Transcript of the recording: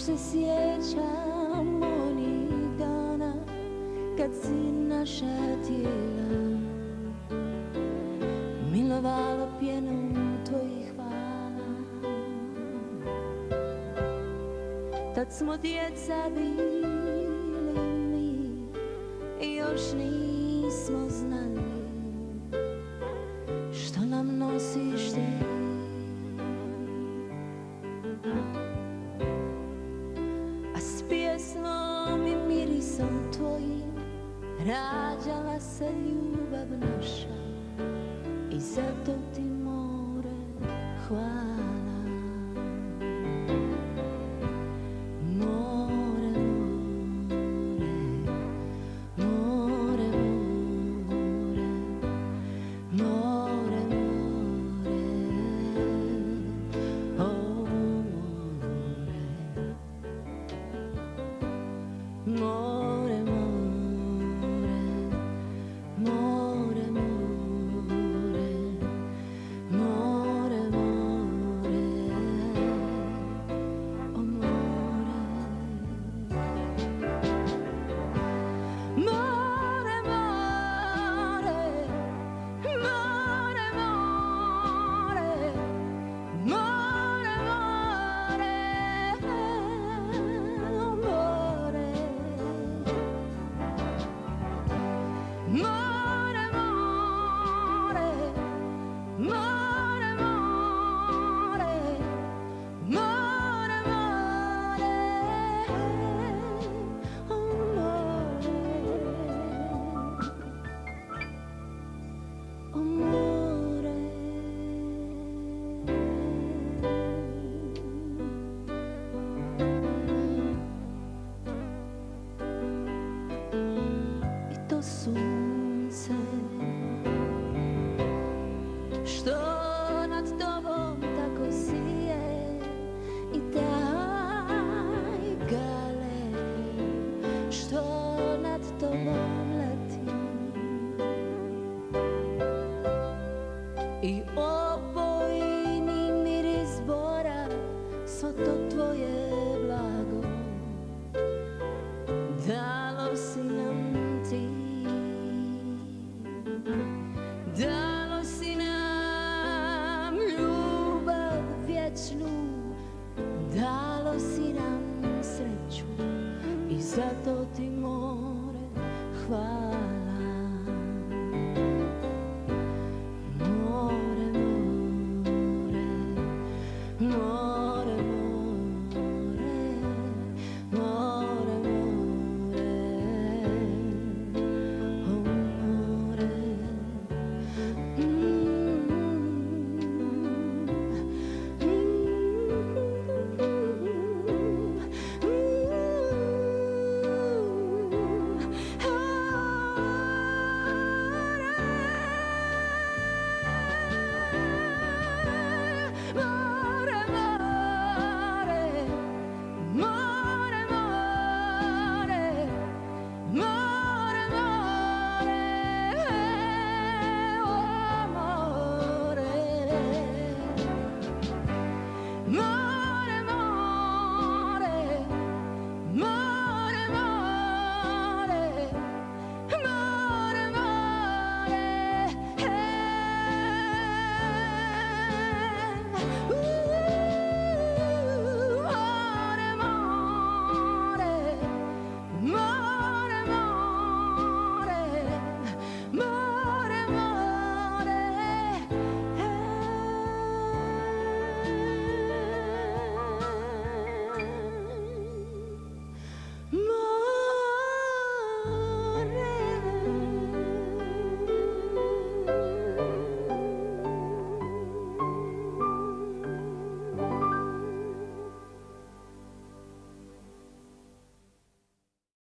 Se sjećam onih dana kad si naša tijela. Milovalo pjenom tvojih hvala. Tad smo djeca bili mi i još nismo znali što nam nosiš ti rađala se ljubav naša i zato ti more hvala. More, more, more, more, more, more, oh, more. more. Κατά τι ώρα χβάλα